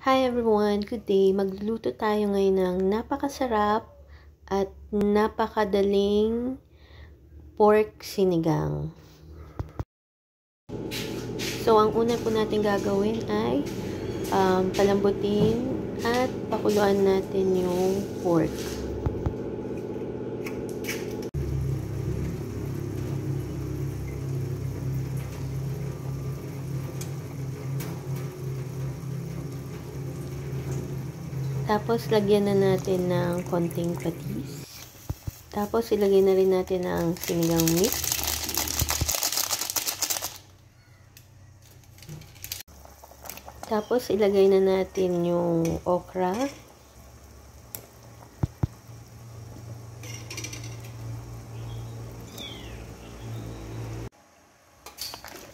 Hi everyone! Good day! Magluluto tayo ngayon ng napakasarap at napakadaling pork sinigang. So, ang una po natin gagawin ay um, palambutin at pakuluan natin yung pork. Tapos, lagyan na natin ng konting patis. Tapos, ilagay na rin natin ang sinigang mix. Tapos, ilagay na natin yung okra.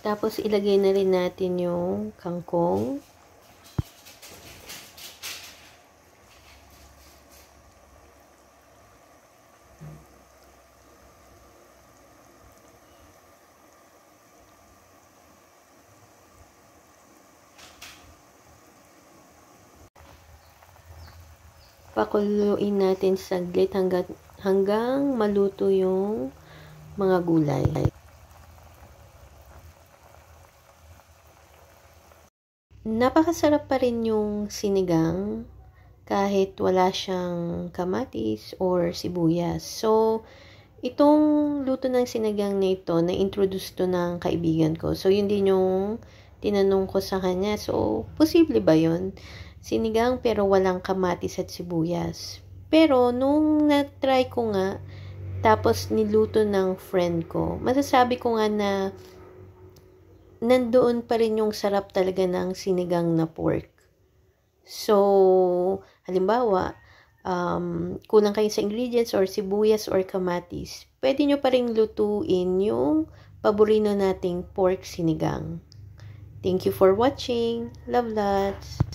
Tapos, ilagay na rin natin yung kangkong. Pakuluin natin saglit hanggang, hanggang maluto yung mga gulay. Napakasarap pa rin yung sinigang kahit wala siyang kamatis or sibuyas. So, itong luto ng sinigang na ito, na-introduce to ng kaibigan ko. So, yun din yung tinanong ko sa kanya. So, posible ba yun? Sinigang pero walang kamatis at sibuyas. Pero nung na-try ko nga, tapos niluto ng friend ko, masasabi ko nga na nandoon pa rin yung sarap talaga ng sinigang na pork. So, halimbawa, um, kulang kayo sa ingredients or sibuyas or kamatis, pwede nyo pa rin lutuin yung paborino nating pork sinigang. Thank you for watching. Love lots!